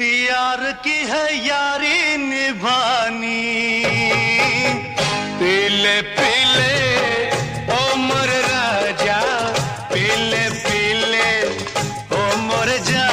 यार की है यारी निभानी। पीले पीले ओ राजा। पीले पीले ओ जा।